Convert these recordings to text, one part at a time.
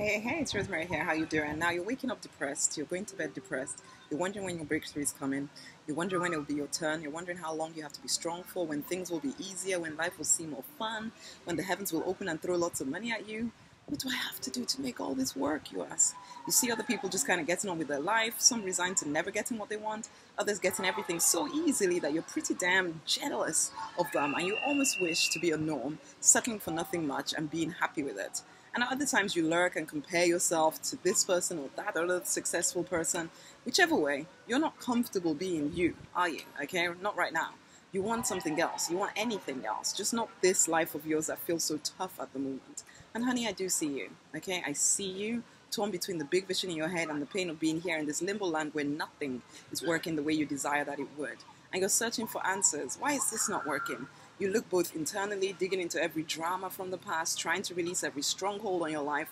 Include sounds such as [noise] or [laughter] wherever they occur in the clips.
Hey, hey, it's Rosemary here. How you doing? Now you're waking up depressed. You're going to bed depressed. You're wondering when your breakthrough is coming. You're wondering when it will be your turn. You're wondering how long you have to be strong for, when things will be easier, when life will seem more fun, when the heavens will open and throw lots of money at you. What do I have to do to make all this work, you ask? You see other people just kind of getting on with their life. Some resign to never getting what they want. Others getting everything so easily that you're pretty damn jealous of them and you almost wish to be a norm, settling for nothing much and being happy with it. And other times you lurk and compare yourself to this person or that other successful person. Whichever way, you're not comfortable being you, are you? Okay, not right now. You want something else. You want anything else. Just not this life of yours that feels so tough at the moment. And honey, I do see you. Okay, I see you torn between the big vision in your head and the pain of being here in this limbo land where nothing is working the way you desire that it would. And you're searching for answers. Why is this not working? You look both internally, digging into every drama from the past, trying to release every stronghold on your life.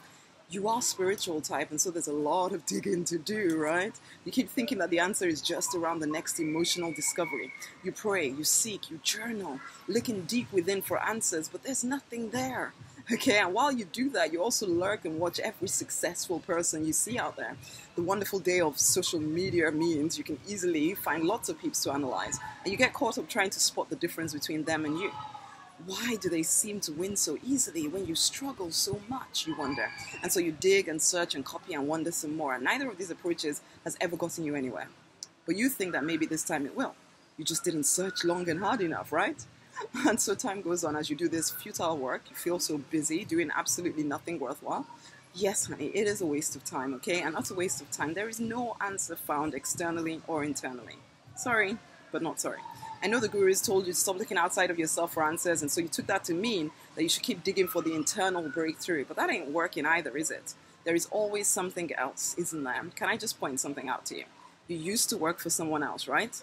You are spiritual type, and so there's a lot of digging to do, right? You keep thinking that the answer is just around the next emotional discovery. You pray, you seek, you journal, looking deep within for answers, but there's nothing there. Okay, and while you do that, you also lurk and watch every successful person you see out there. The wonderful day of social media means you can easily find lots of peeps to analyze, and you get caught up trying to spot the difference between them and you. Why do they seem to win so easily when you struggle so much, you wonder? And so you dig and search and copy and wonder some more, and neither of these approaches has ever gotten you anywhere. But you think that maybe this time it will. You just didn't search long and hard enough, right? [laughs] And so time goes on as you do this futile work. You feel so busy doing absolutely nothing worthwhile. Yes, honey, it is a waste of time, okay? And not a waste of time. There is no answer found externally or internally. Sorry, but not sorry. I know the gurus told you to stop looking outside of yourself for answers, and so you took that to mean that you should keep digging for the internal breakthrough. But that ain't working either, is it? There is always something else, isn't there? Can I just point something out to you? You used to work for someone else, right?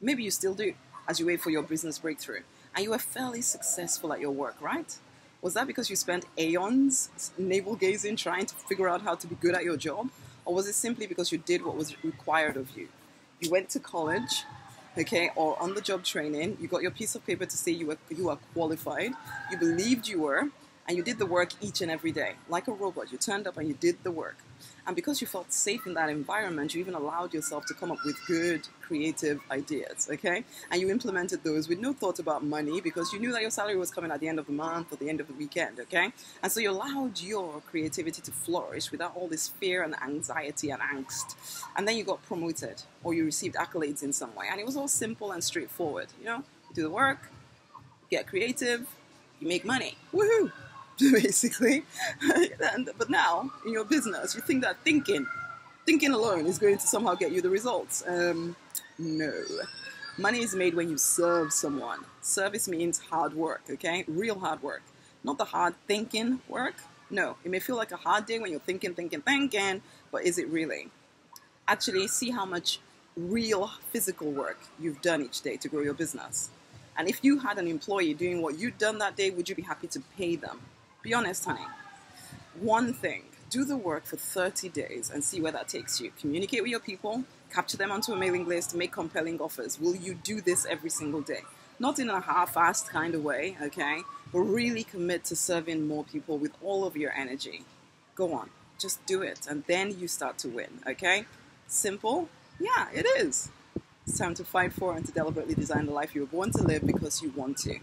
Maybe you still do as you wait for your business breakthrough. And you were fairly successful at your work, right? Was that because you spent aeons navel gazing trying to figure out how to be good at your job? Or was it simply because you did what was required of you? You went to college, okay, or on the job training, you got your piece of paper to say you were, you are qualified, you believed you were, and you did the work each and every day. Like a robot, you turned up and you did the work. And because you felt safe in that environment, you even allowed yourself to come up with good, creative ideas, okay? And you implemented those with no thought about money because you knew that your salary was coming at the end of the month or the end of the weekend, okay? And so you allowed your creativity to flourish without all this fear and anxiety and angst. And then you got promoted or you received accolades in some way. And it was all simple and straightforward, you know? You do the work, get creative, you make money. Woohoo! [laughs] basically. [laughs] but now, in your business, you think that thinking, thinking alone is going to somehow get you the results. Um, no. Money is made when you serve someone. Service means hard work, okay? Real hard work. Not the hard thinking work. No, it may feel like a hard day when you're thinking, thinking, thinking, but is it really? Actually, see how much real physical work you've done each day to grow your business. And if you had an employee doing what you'd done that day, would you be happy to pay them? Be honest, honey. One thing do the work for 30 days and see where that takes you. Communicate with your people, capture them onto a mailing list, make compelling offers. Will you do this every single day? Not in a half assed kind of way, okay? But really commit to serving more people with all of your energy. Go on, just do it, and then you start to win, okay? Simple? Yeah, it is. It's time to fight for and to deliberately design the life you were born to live because you want to.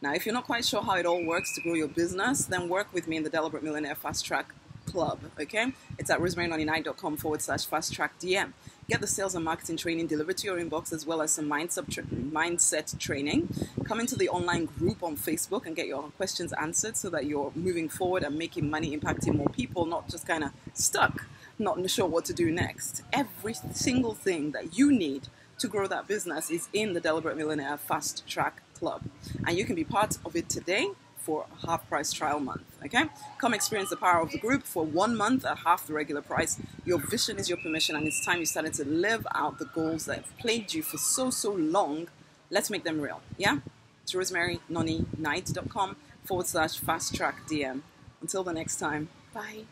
Now, if you're not quite sure how it all works to grow your business, then work with me in the Deliberate Millionaire Fast Track Club, okay? It's at rosemarynonnyknight.com forward slash fast track DM. Get the sales and marketing training delivered to your inbox as well as some mindset, tra- mindset training. Come into the online group on Facebook and get your questions answered so that you're moving forward and making money, impacting more people, not just kind of stuck, not sure what to do next. Every single thing that you need to grow that business is in the Deliberate Millionaire Fast Track Club. And you can be part of it today for a half price trial month. Okay? Come experience the power of the group for one month at half the regular price. Your vision is your permission, and it's time you started to live out the goals that have plagued you for so, so long. Let's make them real. Yeah? It's rosemarynonnyknight.com forward slash fast track DM. Until the next time, bye.